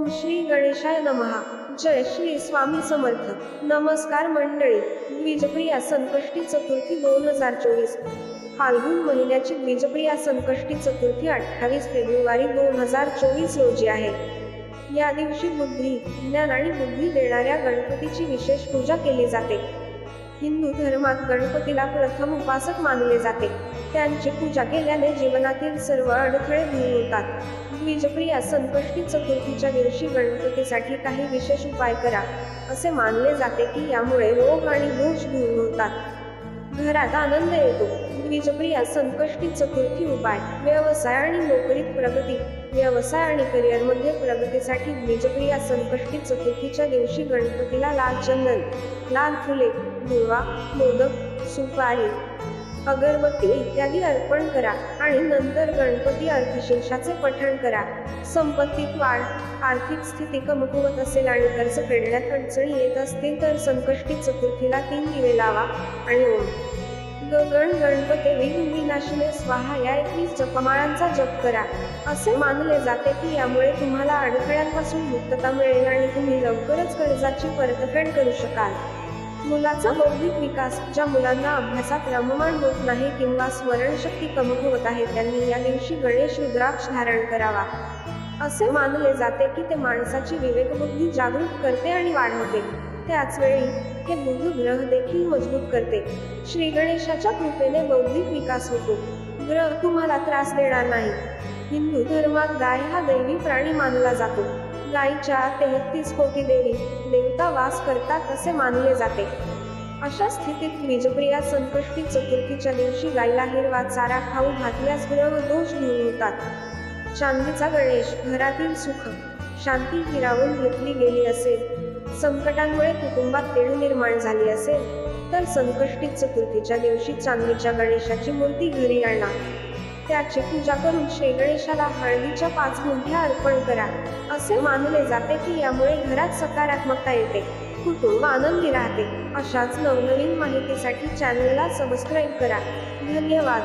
ओम श्री गणेशाय नमहा. जय श्री स्वामी समर्थ. नमस्कार मंडळी. द्विजप्रिया संकष्टी चतुर्थी दोन हजार चोवीस. फाल्गुन महिन्याची द्विजप्रिया संकष्टी चतुर्थी अठ्ठावीस फेब्रुवारी दोन हजार चोवीस रोजी आहे. या दिवशी बुद्धी ज्ञान आणि बुद्धी देणाऱ्या गणपतीची विशेष पूजा केली जाते. हिंदू धर्मात गणपतीला प्रथम उपासक मानले जाते. त्यांची पूजा केल्याने जीवनातील सर्व अडथळे दूर होतात. द्विजप्रिया संकष्टी चतुर्थीच्या दिवशी गणपतीसाठी काही विशेष उपाय करा असे मानले जाते की यामुळे रोग आणि दोष दूर होतात. घरात आनंद येतो. द्विजप्रिया संकष्टी चतुर्थी उपाय व्यवसाय आणि नोकरीत प्रगती. व्यवसाय आणि करिअरमध्ये प्रगतीसाठी द्विजप्रिया संकष्टी चतुर्थीच्या दिवशी गणपतीला लाल चंदन लाल फुले दुर्वा मोदक सुपारी अगरबत्ती इत्यादी अर्पण करा आणि नंतर गणपती अर्थशीर्षाचे पठण करा. संपत्तीत वाढ आर्थिक स्थिती कमकुवत असेल आणि कर्ज फेडण्यात अडचणी येत असतील तर संकष्टी चतुर्थीला तीन दिवे लावा आणि ओम. गगन गणपते विघ्न विनाशिने स्वाहा या एकवीस जपमाळांचा जप करा. असे मानले जाते की यामुळे तुम्हाला अडथळ्यांपासून मुक्तता मिळेल आणि तुम्ही लवकरच कर्जाची परतफेड करू शकाल. मुलाचा बौद्धिक विकास ज्या मुलांना अभ्यासात रममाण होत नाही किंवा स्मरणशक्ती कमी होत आहे त्यांनी या दिवशी गणेश रुद्राक्ष धारण करावा. असे मानले जाते की ते माणसाची विवेकबुद्धी जागृत करते आणि वाढवते. त्याच वेळी हे बुध ग्रह देखील मजबूत करते. श्री गणेशाच्या कृपेने बौद्धिक विकास होतो. ग्रह तुम्हाला त्रास देणार नाही. हिंदू धर्मात गाय हा दैवी प्राणी मानला जातो. गायीच्या तेहतीस कोटी देवी देवता वास करतात असे मानले जाते. अशा स्थितीत विजप्रिया संकष्टी चतुर्थीच्या दिवशी गायला हिरवा चारा खाऊ घातल्यास ग्रह दोष दूर होतात. चांदीचा गणेश घरातील सुख शांती हिरावून घेतली गेली असेल. संकटांमुळे कुटुंबात तेढ निर्माण झाली असेल तर संकष्टी चतुर्थीच्या दिवशी चांदीच्या गणेशाची मूर्ती घरी आणा. त्याची पूजा करून श्री गणेशाला हळदीच्या पाच गुंठ्या अर्पण करा. असे मानले जाते की यामुळे घरात सकारात्मकता येते कुटुंब आनंदी राहते. अशाच नवनवीन माहितीसाठी चॅनलला सबस्क्राईब करा. धन्यवाद.